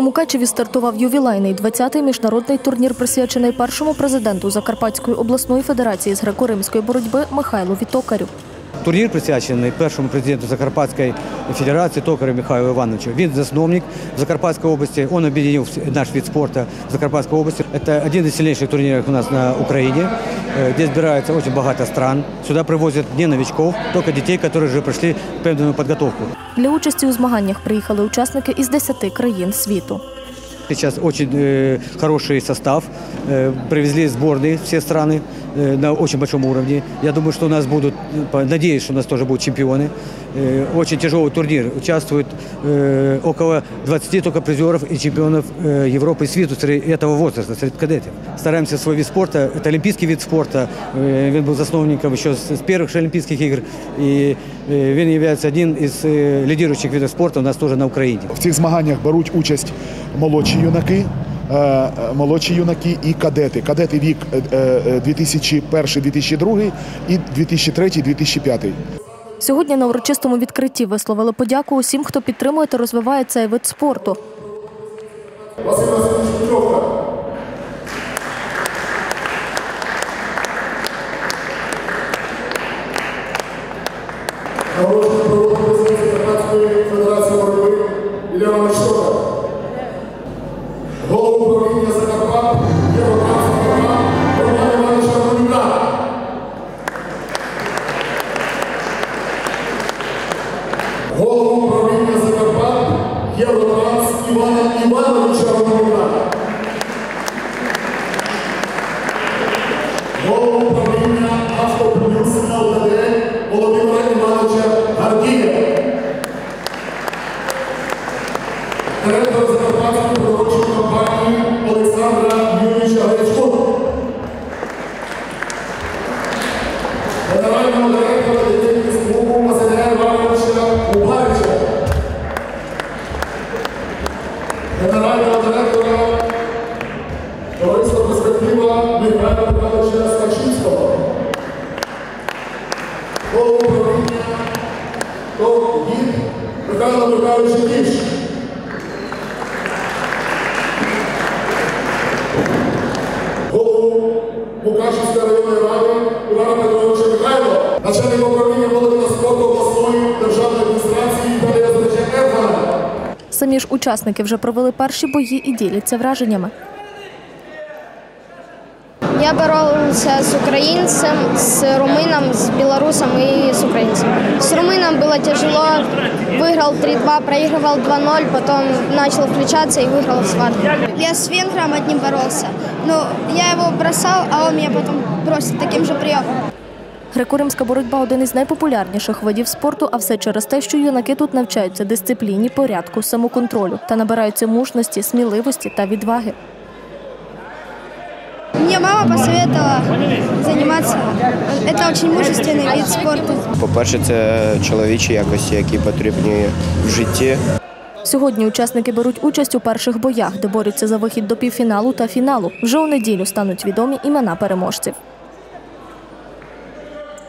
У Мукачеві стартував ювілейний 20-й міжнародний турнір, присвячений першому президенту Закарпатської обласної федерації з греко-римської боротьби Михайлу Вітокарю. Турнір присвячений першому президенту Закарпатської Федерації Токарю Михайлу Івановичу. Він засновник Закарпатської області. Он объединил наш вид спорта в Закарпатской области. Это один из сильнейших турниров у нас на Украине, э, где збирається очень багато стран. Сюда привозят не новичков, только детей, которые вже пройшли певну підготовку. Для участі у змаганнях приїхали учасники із 10 країн світу. Сейчас очень э, хороший состав. Э, привезли сборные все страны э, на очень большом уровне. Я думаю, что у нас будут, э, по- надеюсь, что у нас тоже будут чемпионы. Э, очень тяжелый турнир. Участвует э, около 20 только призеров и чемпионов э, Европы и света среди этого возраста, среди кадетов. Стараемся свой вид спорта. Это олимпийский вид спорта. Э, Він був засновником ще з з перших Олімпійських ігор. І е, він є один із е, лідируючих видів спорту у нас теж на Україні. В цих змаганнях беруть участь молодші юнаки, е, е, молодші юнаки і кадети. Кадети вік е, е, 2001-2002 і 2003-2005. Сьогодні на урочистому відкритті висловили подяку усім, хто підтримує та розвиває цей вид спорту. Народний природний Федерації боротьби Ілля Іванович Івана Івановича Романюка. Голову управління Автоплюс ЛТД Володимира Івановича Гордія. Голову управління ТОВ ГІД Михайла Михайловича Кіш. Голову Мукачівської районної ради Івана Петровича Михайло. Начальник управління молоді та спорту обласної державної адміністрації Віталія Ергана. Самі ж учасники вже провели перші бої і діляться враженнями. Я боролся с украинцем, с румыном, с белорусом и с украинцем. С румыном было тяжело. Выиграл 3-2, проигрывал 2-0, потом начал включаться и выиграл схватку. Я с венгром одним боролся. Но я его бросал, а он меня потом бросил таким же приемом. Греко-римська боротьба один із найпопулярніших видів спорту, а все через те, що юнаки тут навчаються дисципліні, порядку, самоконтролю та набираються мужності, сміливості та відваги. Заниматься. Это очень мужественный вид спорта. По-перше, це чоловічі якості, які потрібні в житті. Сьогодні учасники беруть участь у перших боях, де борються за вихід до півфіналу та фіналу. Вже у неділю стануть відомі імена переможців.